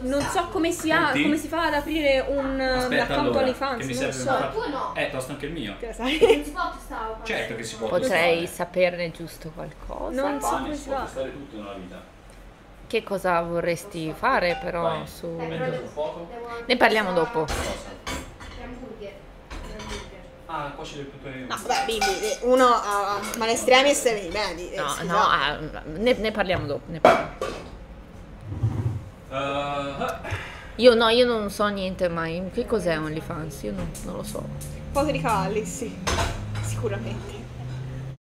non so come si, ha, come si fa ad aprire un, un Aspetta account allora, OnlyFans, che mi non lo serve so. una- Tu no. Eh, tosto anche il mio. Che sai? Non si può testare. Certo che si può Potrei testare. saperne giusto qualcosa. Non so come si si può fa. testare tutto nella vita. Che cosa vorresti fare però Vai. su... Fuoco. Ne parliamo dopo. Ah, qua c'è del tutto No, vabbè, Bibi, uno ha male estremis e vedi. eh, No, si no, ah, ne, ne parliamo dopo. ne parliamo. Io no, io non so niente mai. Che cos'è OnlyFans? Io non, non lo so. Di cavalli, sì. Sicuramente.